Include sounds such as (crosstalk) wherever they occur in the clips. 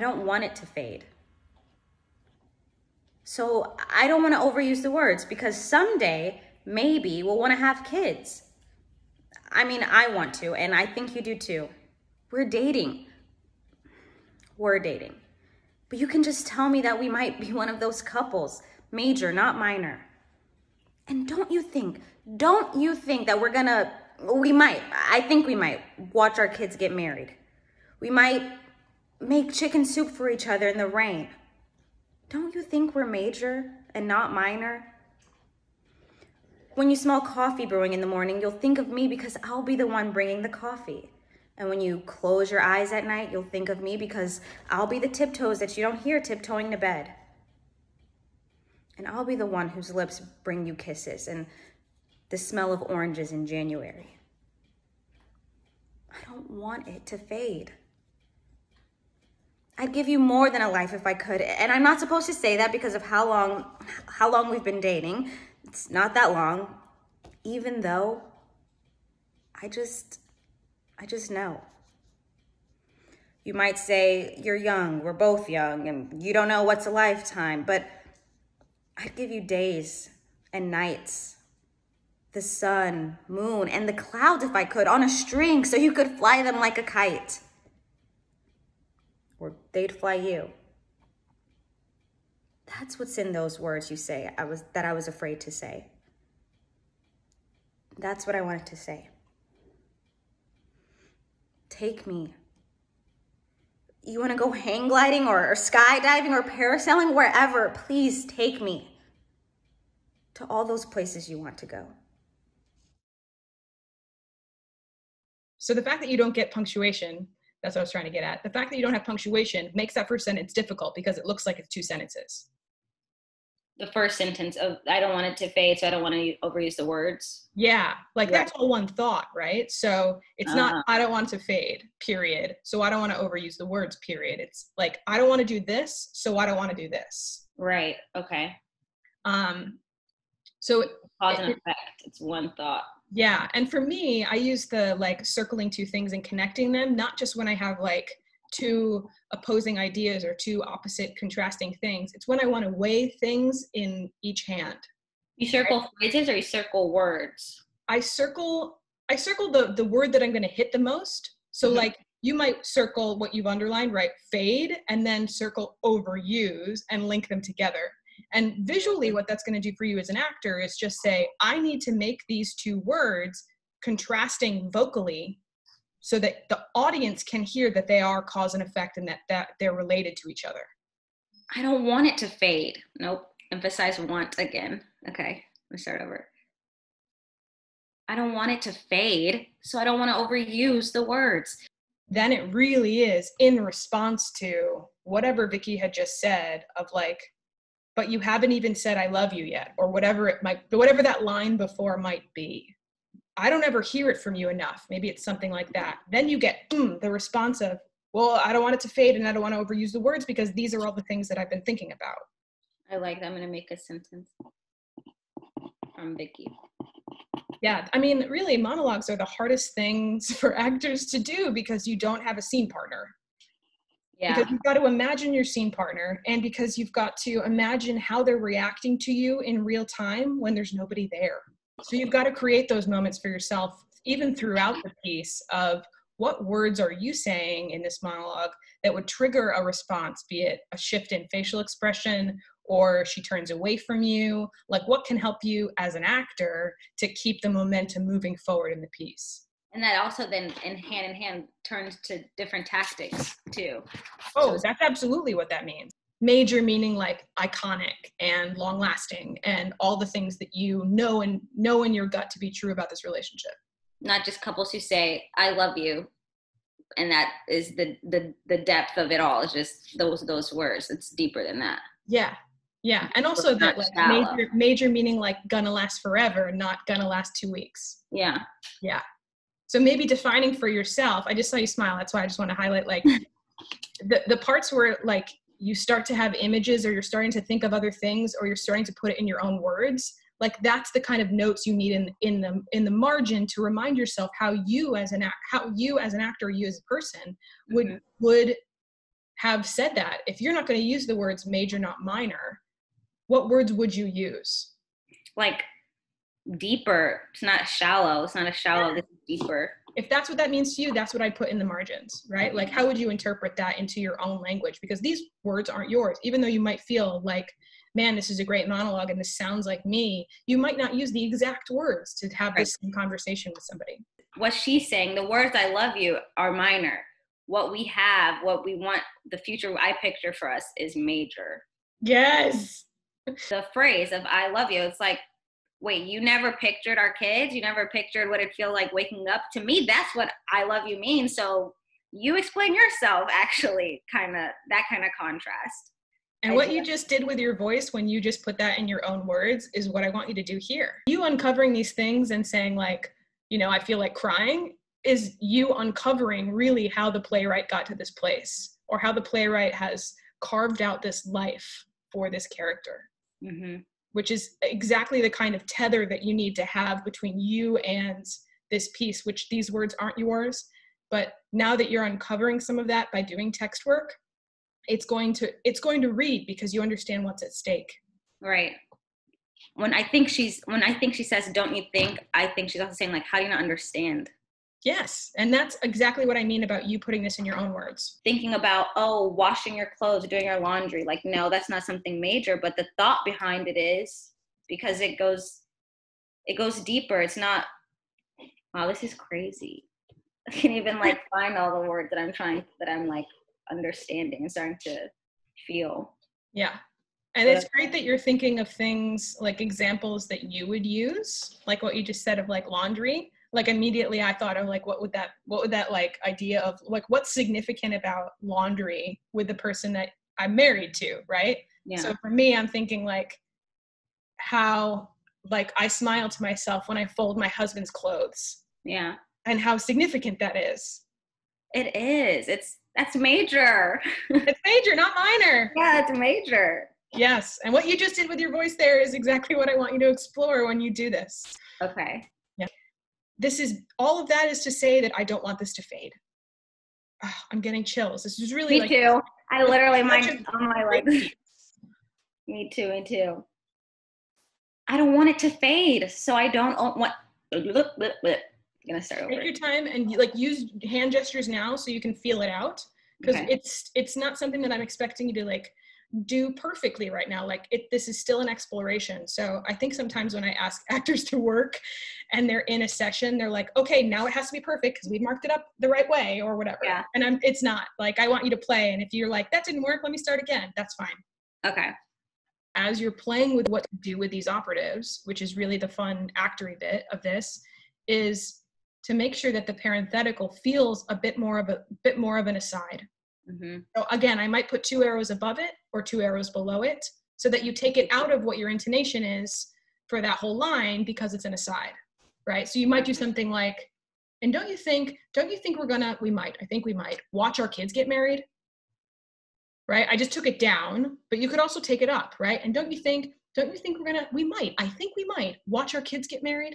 I don't want it to fade. So I don't want to overuse the words because someday maybe we'll want to have kids. I mean, I want to, and I think you do too. We're dating. We're dating. But you can just tell me that we might be one of those couples, major, not minor. And don't you think, don't you think that we're gonna, we might, I think we might watch our kids get married. We might make chicken soup for each other in the rain. Don't you think we're major and not minor? When you smell coffee brewing in the morning, you'll think of me because I'll be the one bringing the coffee. And when you close your eyes at night, you'll think of me because I'll be the tiptoes that you don't hear tiptoeing to bed. And I'll be the one whose lips bring you kisses and the smell of oranges in January. I don't want it to fade. I'd give you more than a life if I could. And I'm not supposed to say that because of how long how long we've been dating. It's not that long. Even though I just I just know. You might say, You're young, we're both young, and you don't know what's a lifetime, but I'd give you days and nights, the sun, moon, and the clouds if I could, on a string so you could fly them like a kite. They'd fly you. That's what's in those words you say I was that I was afraid to say. That's what I wanted to say. Take me. You want to go hang gliding or, or skydiving or parasailing, wherever, please take me to all those places you want to go. So the fact that you don't get punctuation, that's what I was trying to get at. The fact that you don't have punctuation makes that first sentence difficult because it looks like it's two sentences the first sentence of I don't want it to fade, so I don't want to overuse the words. Yeah, like that's all one thought, right? So it's uh not uh-huh. I don't want to fade, period. So I don't want to overuse the words, period. It's like I don't want to do this, so I don't want to do this. Right. Okay. Um. So cause and effect. It's one thought. Yeah, and for me, I use the like circling two things and connecting them, not just when I have like two opposing ideas or two opposite contrasting things. It's when I want to weigh things in each hand. You circle right? phrases or you circle words? I circle I circle the the word that I'm going to hit the most. So mm-hmm. like you might circle what you've underlined, right? Fade and then circle overuse and link them together. And visually what that's going to do for you as an actor is just say I need to make these two words contrasting vocally so that the audience can hear that they are cause and effect and that, that they're related to each other. I don't want it to fade. Nope. Emphasize want again. Okay, let me start over. I don't want it to fade, so I don't want to overuse the words. Then it really is in response to whatever Vicky had just said of like, but you haven't even said I love you yet, or whatever it might, whatever that line before might be. I don't ever hear it from you enough. Maybe it's something like that. Then you get mm, the response of, well, I don't want it to fade and I don't want to overuse the words because these are all the things that I've been thinking about. I like that. I'm going to make a sentence from Vicky. Yeah, I mean, really, monologues are the hardest things (laughs) for actors to do because you don't have a scene partner. Yeah. Because you've got to imagine your scene partner and because you've got to imagine how they're reacting to you in real time when there's nobody there. So you've got to create those moments for yourself, even throughout the piece, of what words are you saying in this monologue that would trigger a response, be it a shift in facial expression or she turns away from you? Like, what can help you as an actor to keep the momentum moving forward in the piece? And that also then, in hand in hand, turns to different tactics too. Oh, so that's absolutely what that means. Major meaning like iconic and long lasting and all the things that you know and know in your gut to be true about this relationship. Not just couples who say i love you and that is the the the depth of it all it's just those those words. It's deeper than that. Yeah. Yeah. And also that like major major meaning like gonna last forever not gonna last two weeks. Yeah. Yeah so maybe defining for yourself i just saw you smile that's why i just want to highlight like (laughs) the the parts where like you start to have images or you're starting to think of other things or you're starting to put it in your own words like that's the kind of notes you need in in the in the margin to remind yourself how you as an how you as an actor you as a person would mm-hmm. would have said that. If you're not going to use the words major, not minor, what words would you use? Like deeper. It's not shallow. It's not a shallow. This is deeper. If that's what that means to you, that's what I put in the margins, right? Like, how would you interpret that into your own language? Because these words aren't yours, even though you might feel like, man, this is a great monologue and this sounds like me. You might not use the exact words to have this conversation with somebody. What she's saying, the words I love you are minor. What we have, what we want, the future I picture for us is major. Yes. The phrase of I love you, it's like wait, you never pictured our kids? You never pictured what it feel like waking up? To me, that's what I love you means. So you explain yourself, (laughs) actually, kind of that kind of contrast. And what you just did with your voice when you just put that in your own words is what I want you to do here. You uncovering these things and saying, like, you know, I feel like crying is you uncovering really how the playwright got to this place or how the playwright has carved out this life for this character. Mm-hmm which is exactly the kind of tether that you need to have between you and this piece, which these words aren't yours. But now that you're uncovering some of that by doing text work, it's going to it's going to read because you understand what's at stake. Right. When I think she's when I think she says, "Don't you think?" I think she's also saying like, "How do you not understand?" Yes. And that's exactly what I mean about you putting this in your own words. Thinking about, oh, washing your clothes, doing your laundry. Like, no, that's not something major, but the thought behind it is because it goes it goes deeper. It's not wow, this is crazy. I can't even like (laughs) find all the words that I'm trying that I'm like understanding and starting to feel. Yeah. And it's great that you're thinking of things like examples that you would use, like what you just said of like laundry like immediately I thought of like what would that what would that like idea of like what's significant about laundry with the person that I'm married to, right? Yeah. So for me, I'm thinking like how like I smile to myself when I fold my husband's clothes. Yeah. And how significant that is. It is. It's that's major. (laughs) it's major, not minor. Yeah, it's major. Yes. And what you just did with your voice there is exactly what I want you to explore when you do this. Okay this is all of that is to say that I don't want this to fade. Oh, I'm getting chills. This is really me like, too. I literally my on my legs. (laughs) me too. Me too. I don't want it to fade, so I don't want. I'm gonna start over. Take your time and like use hand gestures now so you can feel it out because okay. it's it's not something that I'm expecting you to like do perfectly right now like it this is still an exploration. So i think sometimes when i ask (laughs) actors to work and they're in a session they're like okay now it has to be perfect because we've marked it up the right way or whatever. Yeah. and i'm it's not. Like i want you to play and if you're like that didn't work let me start again that's fine. Okay. As you're playing with what to do with these operatives which is really the fun actory bit of this is to make sure that the parenthetical feels a bit more of a bit more of an aside. Mm-hmm. So again, I might put two arrows above it or two arrows below it so that you take it out of what your intonation is for that whole line because it's an aside, right? So you might do something like, and don't you think, don't you think we're gonna, we might, I think we might watch our kids get married, right? I just took it down, but you could also take it up, right? And don't you think, don't you think we're gonna, we might, I think we might watch our kids get married?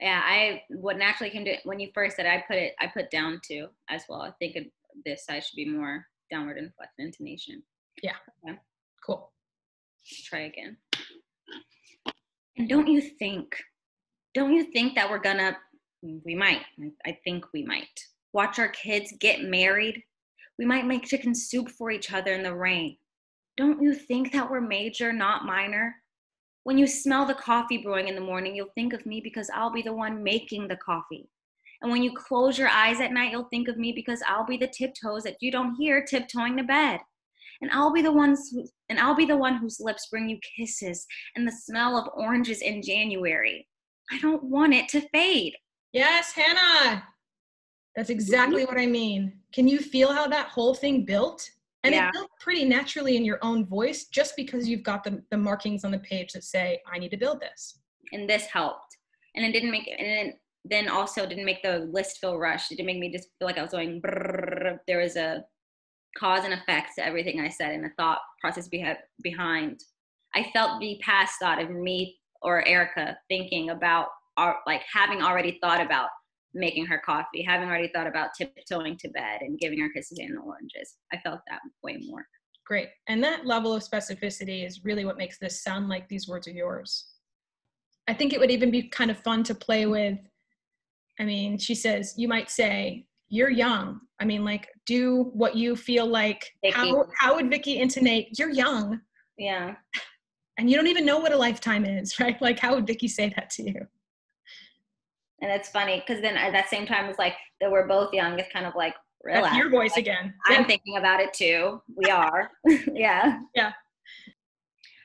Yeah, I what naturally came to when you first said I put it I put down to as well. I think this side should be more downward inflection intonation. Yeah. Okay. Cool. try again. And don't you think, don't you think that we're gonna, we might, I think we might, watch our kids get married? We might make chicken soup for each other in the rain. Don't you think that we're major, not minor? When you smell the coffee brewing in the morning, you'll think of me because I'll be the one making the coffee. And when you close your eyes at night, you'll think of me because I'll be the tiptoes that you don't hear tiptoeing to bed. And I'll be the ones who, and I'll be the one whose lips bring you kisses and the smell of oranges in January. I don't want it to fade. Yes, Hannah. That's exactly what I mean. Can you feel how that whole thing built? And yeah. it built pretty naturally in your own voice just because you've got the, the markings on the page that say, I need to build this. And this helped. And it didn't make it, and it, then also didn't make the list feel rushed. It didn't make me just feel like I was going. Brrr. There was a cause and effect to everything I said and the thought process behind. I felt the past thought of me or Erica thinking about our, like having already thought about making her coffee, having already thought about tiptoeing to bed and giving her kisses and oranges. I felt that way more. Great. And that level of specificity is really what makes this sound like these words are yours. I think it would even be kind of fun to play with. I mean, she says, you might say, you're young. I mean, like, do what you feel like. How, how would Vicky intonate, you're young? Yeah. (laughs) And you don't even know what a lifetime is, (laughs) right? Like, how would Vicky say that to you? And it's funny because then at that same time, it's like that we're both young. It's kind of like, relax. That's your voice like, again. I'm yeah. thinking about it too. We are. (laughs) yeah. Yeah.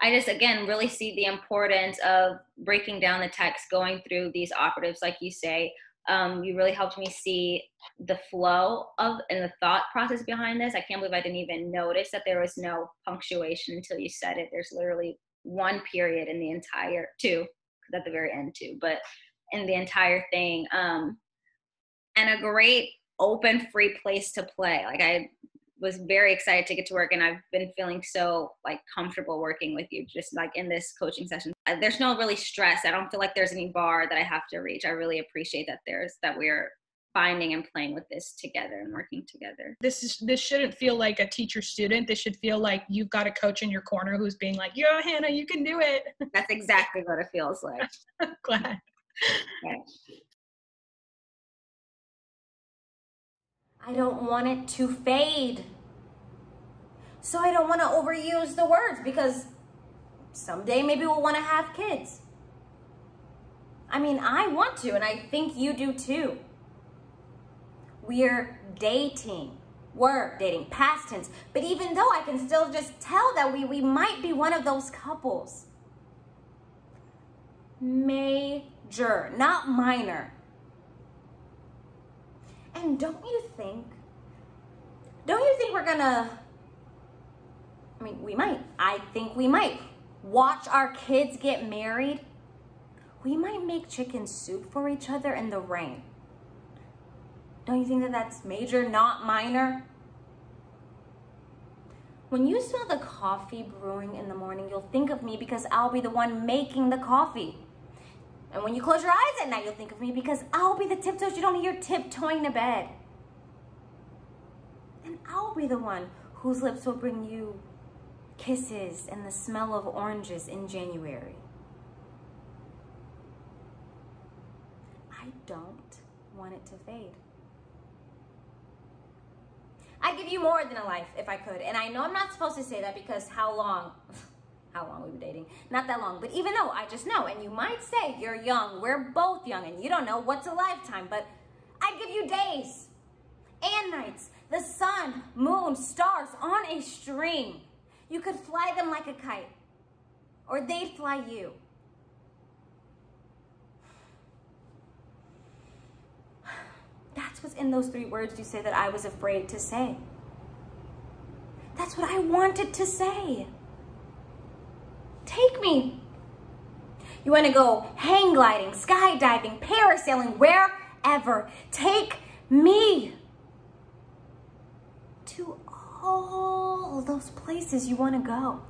I just again really see the importance of breaking down the text, going through these operatives, like you say. Um, you really helped me see the flow of and the thought process behind this. I can't believe I didn't even notice that there was no punctuation until you said it. There's literally one period in the entire two, at the very end too, but in the entire thing. Um, and a great open, free place to play. Like I was very excited to get to work and I've been feeling so like comfortable working with you just like in this coaching session. Uh, there's no really stress. I don't feel like there's any bar that I have to reach. I really appreciate that there's that we're finding and playing with this together and working together. This is this shouldn't feel like a teacher student. This should feel like you've got a coach in your corner who's being like, "Yo, Hannah, you can do it." That's exactly what it feels like. (laughs) Glad. I don't want it to fade. So I don't want to overuse the words because someday maybe we'll want to have kids. I mean, I want to, and I think you do too. We're dating. We're dating, past tense. But even though I can still just tell that we, we might be one of those couples. Major, not minor. And don't you think, don't you think we're gonna, I mean, we might, I think we might watch our kids get married. We might make chicken soup for each other in the rain. Don't you think that that's major, not minor? When you smell the coffee brewing in the morning, you'll think of me because I'll be the one making the coffee. And when you close your eyes at night, you'll think of me because I'll be the tiptoes you don't hear tiptoeing to bed. And I'll be the one whose lips will bring you kisses and the smell of oranges in January. I don't want it to fade. I'd give you more than a life if I could. And I know I'm not supposed to say that because how long? (laughs) how long we've been dating. Not that long, but even though I just know, and you might say you're young, we're both young, and you don't know what's a lifetime, but I give you days and nights, the sun, moon, stars on a string. You could fly them like a kite, or they'd fly you. (sighs) That's what's in those three words you say that I was afraid to say. That's what I wanted to say. Take me. You want to go hang gliding, skydiving, parasailing, wherever. Take me to all those places you want to go.